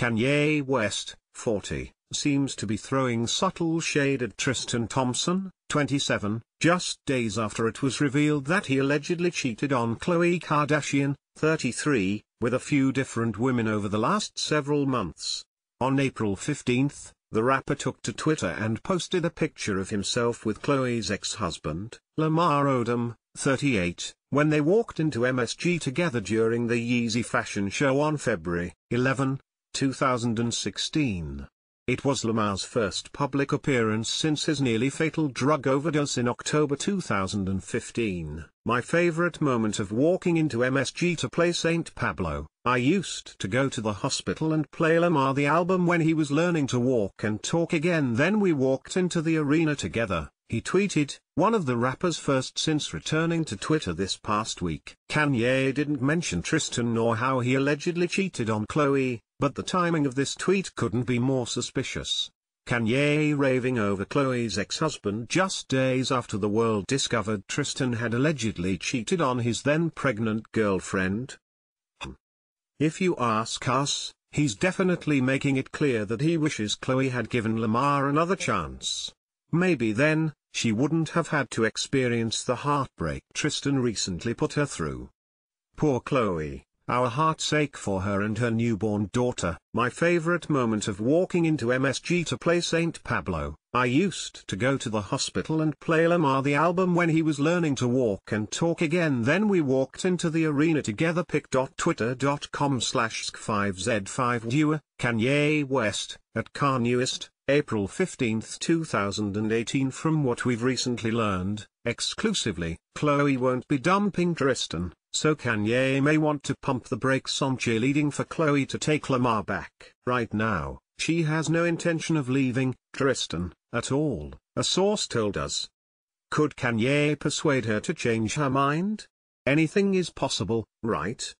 Kanye West, 40, seems to be throwing subtle shade at Tristan Thompson, 27, just days after it was revealed that he allegedly cheated on Khloe Kardashian, 33, with a few different women over the last several months. On April 15, the rapper took to Twitter and posted a picture of himself with Khloe's ex-husband, Lamar Odom, 38, when they walked into MSG together during the Yeezy fashion show on February 11, 2016. It was Lamar's first public appearance since his nearly fatal drug overdose in October 2015. My favorite moment of walking into MSG to play St. Pablo, I used to go to the hospital and play Lamar the album when he was learning to walk and talk again then we walked into the arena together. He tweeted, one of the rapper's first since returning to Twitter this past week. Kanye didn't mention Tristan nor how he allegedly cheated on Khloe, but the timing of this tweet couldn't be more suspicious. Kanye raving over Khloe's ex-husband just days after the world discovered Tristan had allegedly cheated on his then pregnant girlfriend? If you ask us, he's definitely making it clear that he wishes Chloe had given Lamar another chance. Maybe then, she wouldn't have had to experience the heartbreak Tristan recently put her through. Poor Khloe. Our hearts ache for her and her newborn daughter. My favorite moment of walking into MSG to play St. Pablo. I used to go to the hospital and play Lamar the album when he was learning to walk and talk again then we walked into the arena together pic.twitter.com slash 5z5 viewer, Kanye West, at kanyewest, April 15, 2018 From what we've recently learned, exclusively, Khloe won't be dumping Tristan. So Kanye may want to pump the brakes on cheerleading for Khloe to take Lamar back. Right now, she has no intention of leaving Tristan at all, a source told us. Could Kanye persuade her to change her mind? Anything is possible, right?